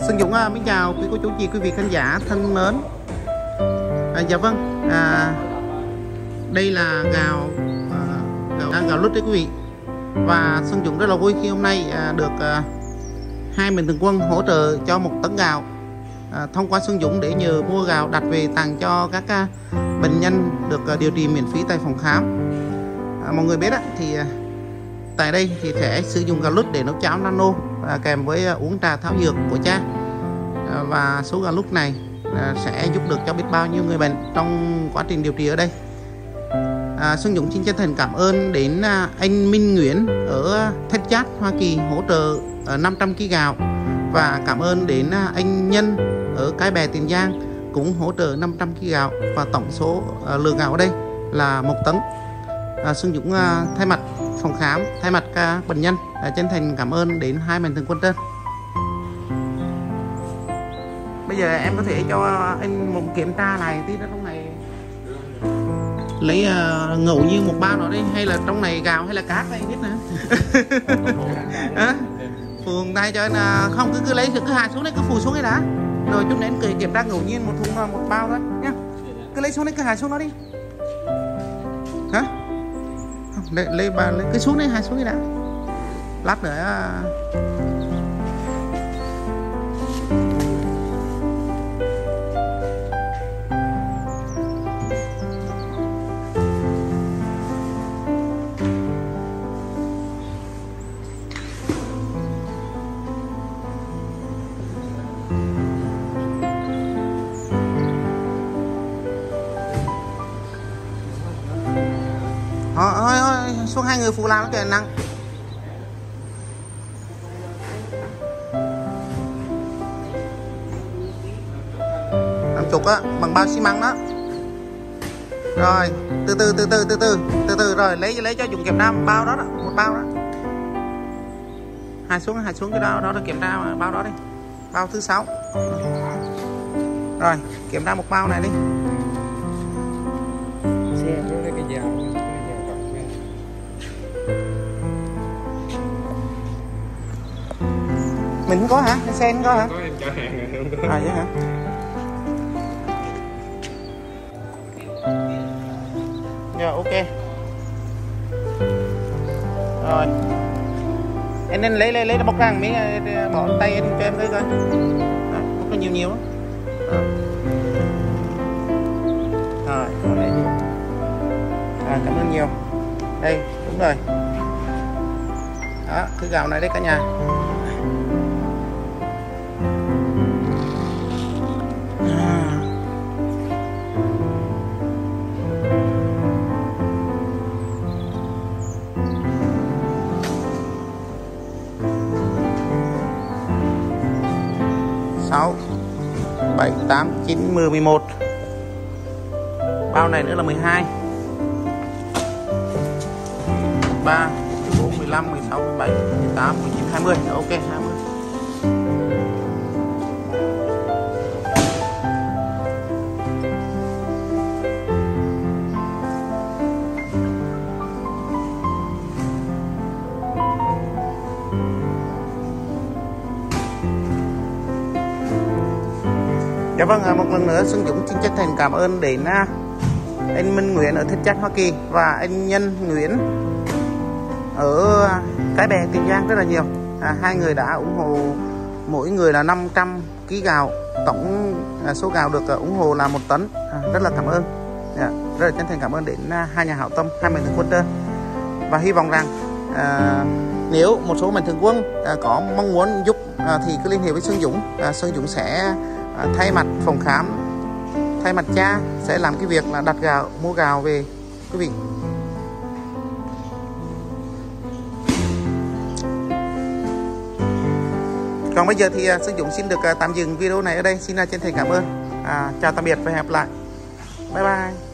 Xuân Dũng à, mến chào quý cô chú chị quý vị khán giả thân mến. À, Dạ vâng à, Đây là gạo à, gạo, à, gạo lứt đấy quý vị. Và Xuân Dũng rất là vui khi hôm nay à, được à, hai mình thường quân hỗ trợ cho một tấn gạo. À, Thông qua Xuân Dũng để nhờ mua gạo đặt về tặng cho các à, bệnh nhân được à, điều trị miễn phí tại phòng khám. À, Mọi người biết á, thì à, tại đây thì sẽ sử dụng gạo lứt để nấu cháo nano và kèm với à, uống trà thảo dược của cha. À, và số gạo lứt này à, sẽ giúp được cho biết bao nhiêu người bệnh trong quá trình điều trị ở đây. À, Xuân Dũng xin chân thành cảm ơn đến anh Minh Nguyễn ở Texas Hoa Kỳ hỗ trợ 500 kg gạo. Và cảm ơn đến anh Nhân ở Cái Bè Tiền Giang cũng hỗ trợ 500 kg gạo và tổng số lượng gạo ở đây là một tấn. À, Xuân Dũng thay mặt phòng khám thay mặt các bệnh nhân à, chân thành cảm ơn đến hai mạnh thường quân trên. Bây giờ em có thể cho anh một kiểm tra này tí nữa trong này. Lấy uh, ngẫu nhiên một bao nó đi hay là trong này gạo hay là cát đây biết nữa. Phường tay cho anh uh, không cứ cứ lấy cứ hạ xuống đấy cứ phù xuống cái đã. Rồi chút nữa anh kiểm tra ngẫu nhiên một thùng à, một bao thôi nhá. Cứ lấy xuống đấy cứ hạ xuống nó đi lấy, lấy, bà, lấy cứ xuống đấy hai xuống đi đã. Lát nữa à, xuống hai người phụ làm nó kìa nặng làm chục á bằng bao xi măng đó. Rồi từ từ từ từ từ từ từ từ rồi lấy lấy cho dùng kiểm tra bao đó, đó một bao đó. Hai xuống hai xuống cái đó đó là kiểm tra bao đó đi. Bao thứ sáu. Rồi kiểm tra một bao này đi. Xe cái dao mình không có hả? Xe không có hả? Có em trả hàng. Rồi không có à vậy hả? Rồi ok. Rồi em nên lấy lấy lấy bóc ra miếng ờ, bỏ tay em cho em tới coi. Đó, ra nhiều nhiều đó. Đó. rồi rồi lấy nhiều à, cảm ơn nhiều. Đây đúng rồi. Đó thứ gạo này đấy cả nhà 6 7 8 9 10 11 bao này nữa là 12 3 14 15 16 17 18 19 20 ok 20 Dạ vâng, à, một lần nữa Xuân Dũng xin chân thành cảm ơn đến à, anh Minh Nguyễn ở Thích Chất Hoa Kỳ và anh Nhân Nguyễn ở Cái Bè Tiền Giang rất là nhiều. À, hai người đã ủng hộ mỗi người là 500 kg gạo, tổng à, số gạo được à, ủng hộ là một tấn. À, rất là cảm ơn. Dạ, rất là chân thành cảm ơn đến à, hai nhà hảo tâm, hai mạnh thường quân đơn. và hy vọng rằng à, nếu một số mạnh thường quân à, có mong muốn giúp à, thì cứ liên hệ với Xuân Dũng. À, Xuân Dũng sẽ à, thay mặt phòng khám thay mặt cha sẽ làm cái việc là đặt gạo mua gạo về quý vị. Còn bây giờ thì à, uh, Xuân Dũng xin được uh, tạm dừng video này ở đây. Xin uh, chân thành cảm ơn. À, chào tạm biệt và hẹn gặp lại. Bye bye.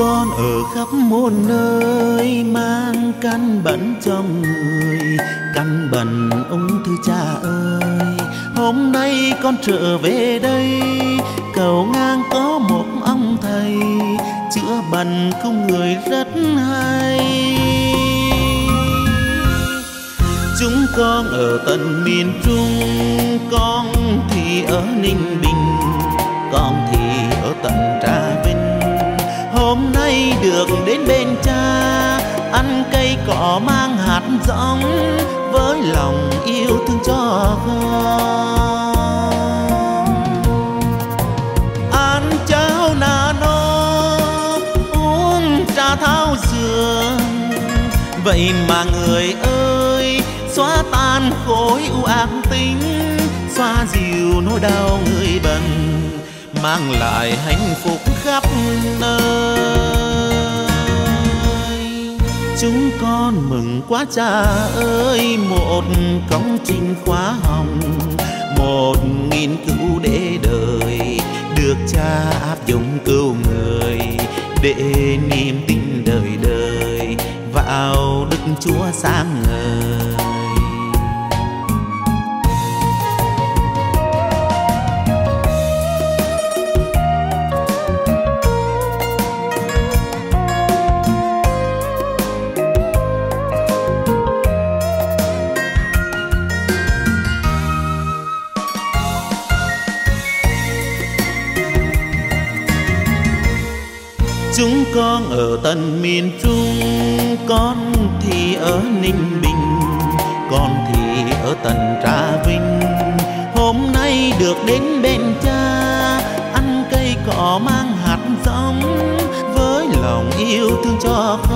Con ở khắp muôn nơi, mang căn bệnh trong người, căn bệnh ung thư cha ơi. Hôm nay con trở về đây, cầu ngang có một ông thầy, chữa bệnh cứu người rất hay. Chúng con ở tận miền trung, con thì ở ninh bình, con thì được đến bên cha. Ăn cây cỏ mang hạt giống với lòng yêu thương cho con. Ăn cháo nà nó uống trà thao dừa vậy mà người ơi, xóa tan khối u ác tính xoa dịu nỗi đau người bệnh mang lại hạnh phúc khắp nơi chúng con mừng quá cha ơi, một công trình khóa hồng, một nghiên cứu để đời được cha áp dụng cứu người để niềm tin đời đời vào đức chúa sáng ngời. Chúng con ở tận miền trung, con thì ở ninh bình, con thì ở tận trà vinh. Hôm nay được đến bên cha, ăn cây cỏ mang hạt giống, với lòng yêu thương cho con